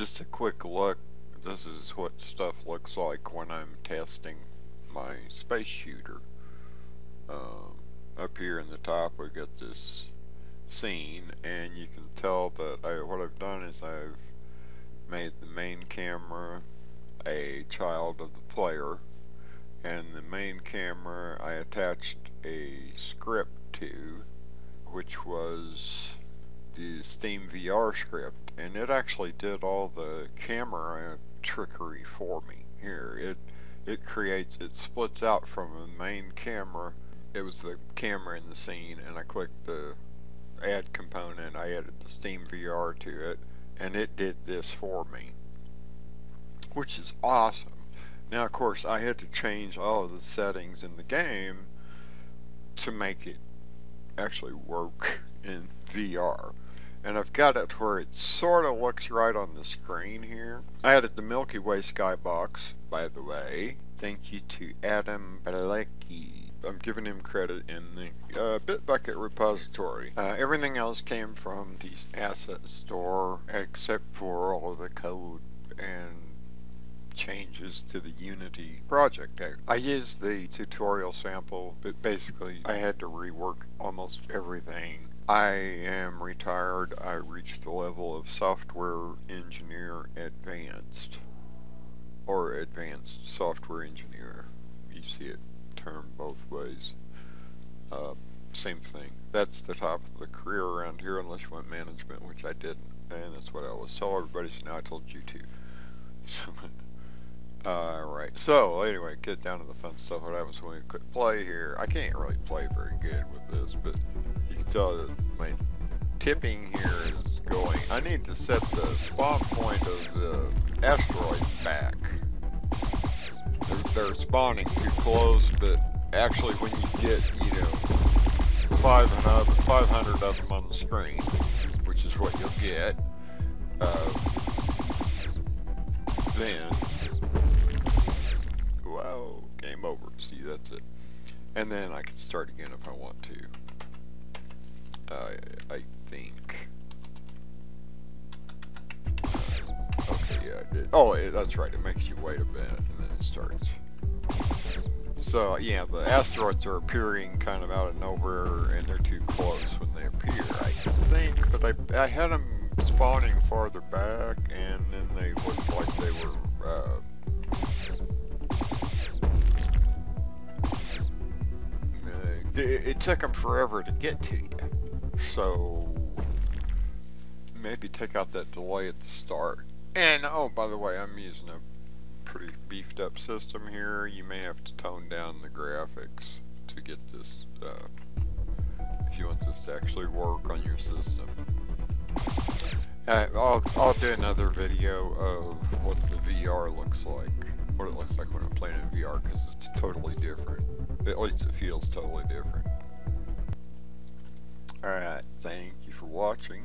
just a quick look. This is what stuff looks like when I'm testing my space shooter. Um, up here in the top we got this scene and you can tell that I, what I've done is I've made the main camera a child of the player and the main camera I attached a script to which was the Steam VR script and it actually did all the camera trickery for me here. It it creates it splits out from the main camera. It was the camera in the scene and I clicked the add component I added the Steam VR to it and it did this for me which is awesome. Now of course I had to change all the settings in the game to make it actually work in VR and I've got it where it sort of looks right on the screen here. I added the Milky Way skybox, by the way. Thank you to Adam Balecki. I'm giving him credit in the uh, Bitbucket repository. Uh, everything else came from the asset store except for all of the code and changes to the Unity project. I, I used the tutorial sample, but basically I had to rework almost everything I am retired. I reached the level of software engineer advanced or advanced software engineer. You see it termed both ways. Uh, same thing. That's the top of the career around here unless you went management, which I didn't. And that's what I always tell everybody, so now I told you to. Alright, so anyway, get down to the fun stuff. What happens when we click play here? I can't really play very good with this, but you can tell that my tipping here is going. I need to set the spawn point of the asteroid back. They're, they're spawning too close, but actually when you get, you know, five and up, 500 of them on the screen, which is what you'll get, uh, then, game over. See, that's it. And then I can start again if I want to. I think. Okay, yeah, it did. Oh, it, that's right. It makes you wait a bit and then it starts. So, yeah, the asteroids are appearing kind of out of nowhere and they're too close when they appear, I think. But I, I had them spawning farther back and then they looked like they were, uh, it took them forever to get to you. So maybe take out that delay at the start. And oh, by the way, I'm using a pretty beefed up system here. You may have to tone down the graphics to get this, uh, if you want this to actually work on your system. Uh, I'll, I'll do another video of what the VR looks like, what it looks like when I'm playing in VR, because it's totally different. At least it feels totally different. Alright, thank you for watching.